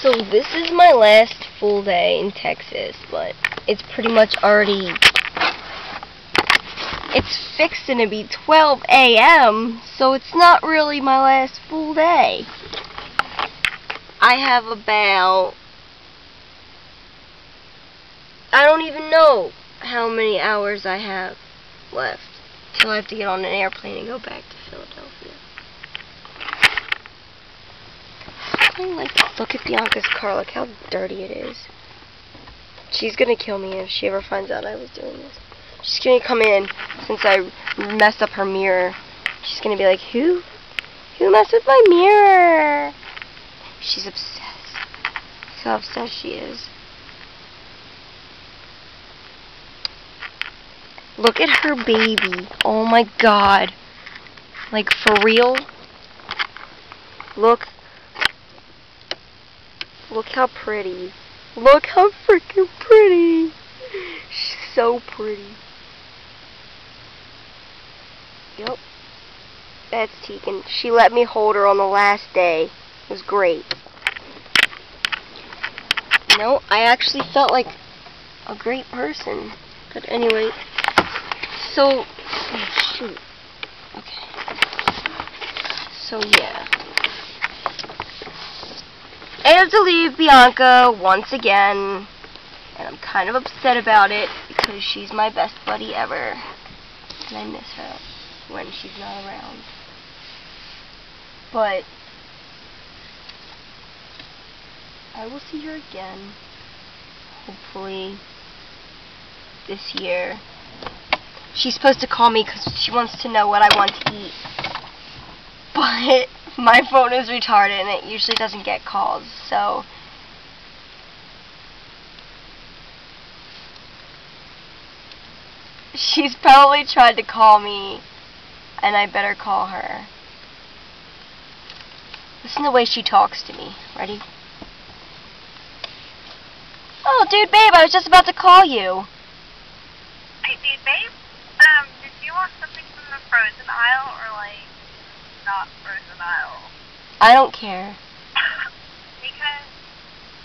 So this is my last full day in Texas, but it's pretty much already it's fixing to be 12 a.m., so it's not really my last full day. I have about I don't even know how many hours I have left till I have to get on an airplane and go back to Philadelphia. Like to look at Bianca's car. Look how dirty it is. She's gonna kill me if she ever finds out I was doing this. She's gonna come in since I messed up her mirror. She's gonna be like, who? Who messed with my mirror? She's obsessed. So obsessed she is. Look at her baby. Oh my god. Like, for real? Look. Look how pretty. Look how freaking pretty. She's so pretty. Yep. That's Tegan. She let me hold her on the last day. It was great. You know, I actually felt like a great person. But anyway, so, oh shoot. Okay. So yeah. I have to leave Bianca once again. And I'm kind of upset about it because she's my best buddy ever. And I miss her when she's not around. But I will see her again. Hopefully this year. She's supposed to call me because she wants to know what I want to eat. But my phone is retarded and it usually doesn't get calls, so... She's probably tried to call me, and I better call her. Listen to the way she talks to me. Ready? Oh, dude, babe, I was just about to call you. Hey, dude, babe. Um, did you want something from the frozen aisle or like frozen? I don't care. because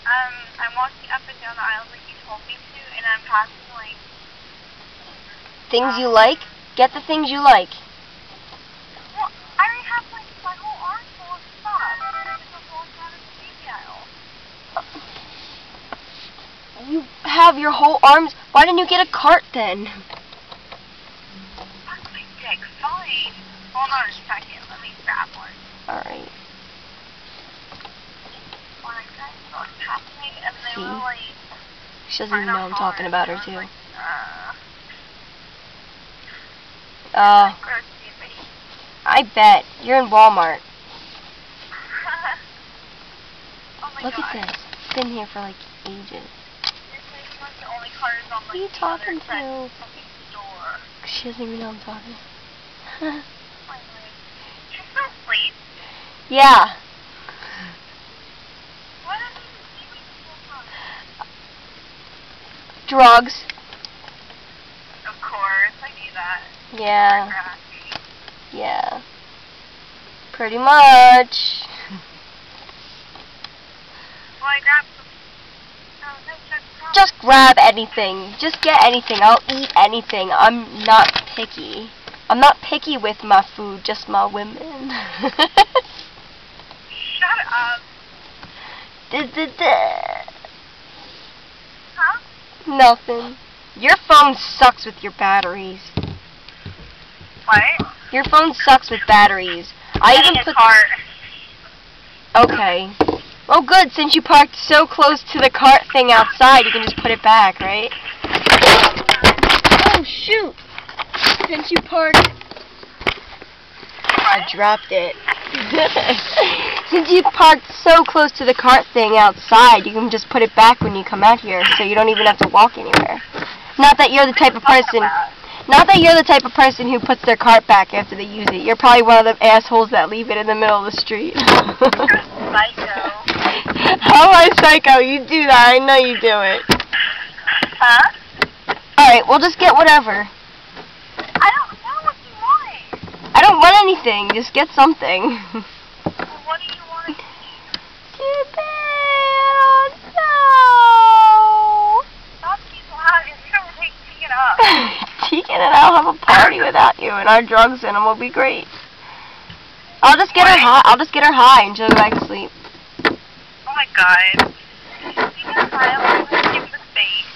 um, I'm walking up and down the aisles like you told me to, and I'm passing like Things you like? Get the things you like. well, I already have like my whole arm full of stuff. I'm just walking out of the baby aisle. You have your whole arms. Why didn't you get a cart then? Fuck my dick. Fine. Hold on a second. Let me grab one. Alright. When I kind of was passing, and they See? She doesn't even know I'm talking about her too. Uh, Uh, gross, dude, babe. I bet. You're in Walmart. oh Look at this. It's been here for like ages. You're saying like the only cars on like Who are you talking to? of the fucking store. She doesn't even know I'm talking. Anyway, she's still asleep. Yeah. What are you doing this whole time? Drugs. Of course, I knew that. Yeah. Yeah. Pretty much. Well, I. Oh, no, grab Just grab anything. Just get anything. I'll eat anything. I'm not picky. I'm not picky with my food, just my women. Up. Duh, duh, duh. Huh? Nothing. Your phone sucks with your batteries. What? Your phone sucks with batteries. I even put. cart. Okay. Well, good. Since you parked so close to the cart thing outside, you can just put it back, right? Oh shoot! Since you parked. I dropped it. Since you parked so close to the cart thing outside, you can just put it back when you come out here, so you don't even have to walk anywhere. Not that you're the type of person. Not that you're the type of person who puts their cart back after they use it. You're probably one of the assholes that leave it in the middle of the street. Psycho. How am I psycho? You do that. I know you do it. Huh? Alright, we'll just get whatever. I don't know what you want. I don't want anything. Just get something. Well, what do you want? Too bad. And then I'll have a party without you, and our drugs in them will be great. I'll just get her high. I'll just get her high and she'll go back to sleep. Oh my god. Tegan high will give the space.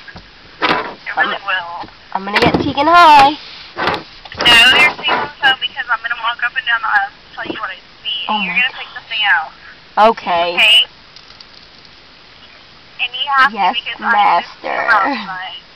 It really will. I'm gonna get Tegan high. No, you're saying so because I'm gonna walk up and down the aisle and tell you what I see. Oh and you're gonna pick something else. Okay. Okay? And you have Yes, to because I'm just master.